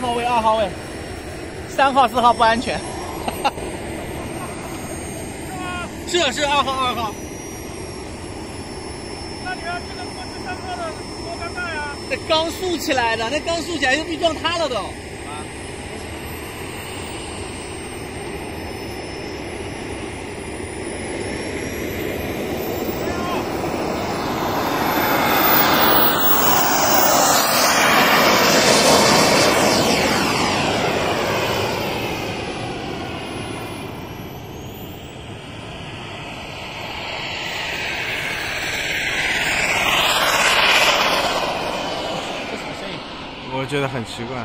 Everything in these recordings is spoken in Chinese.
号位，二号位，三号、四号不安全。是是二号，二号。那你要这个过去三号的多尴尬呀！那刚竖起来的，那刚竖起来就被撞塌了都。觉得很奇怪。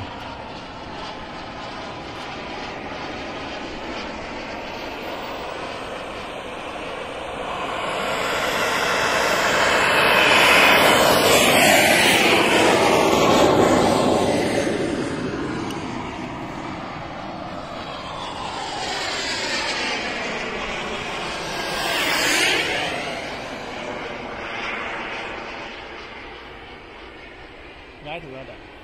来主要的。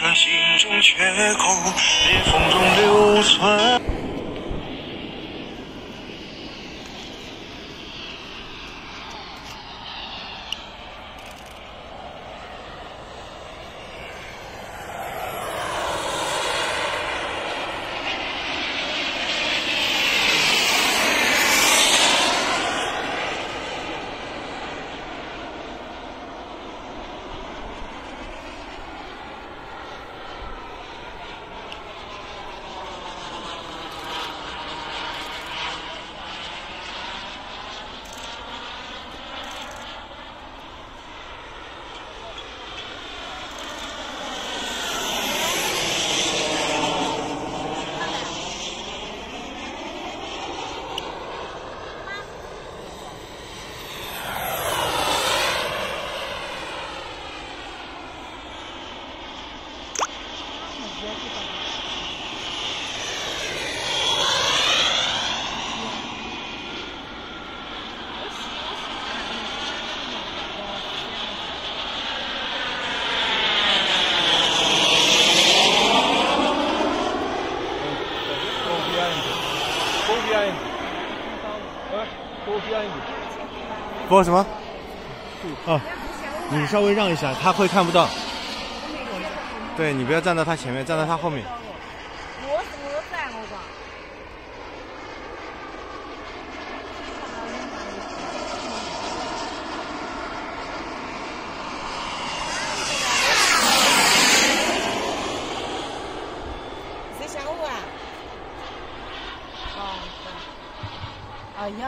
这心中缺口，裂缝中留存。播什么？哦，你稍微让一下，他会看不到。对你不要站到他前面，站到他后面。啊，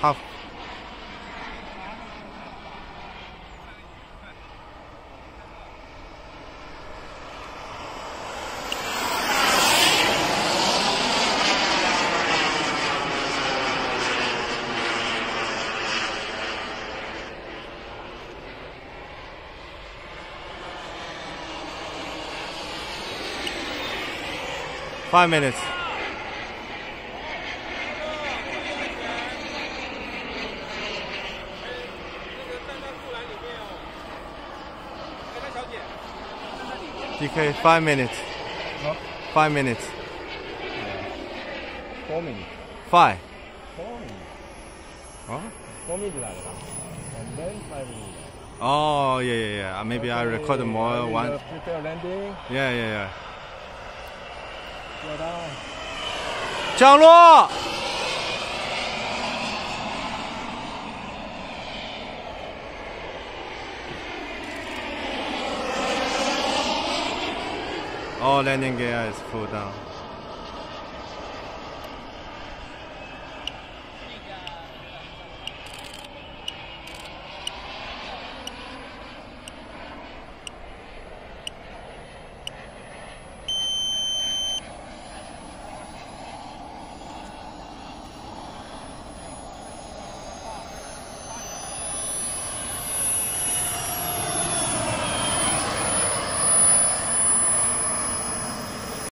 Half. Five minutes. DK, five minutes. Huh? Five minutes. Yeah. Four minutes. Five. Four minutes. Huh? Four minutes like that. And then five minutes. Oh, yeah, yeah, yeah. Uh, maybe okay, I record more. One. Yeah, yeah, yeah. 降落。All landing gear is full down.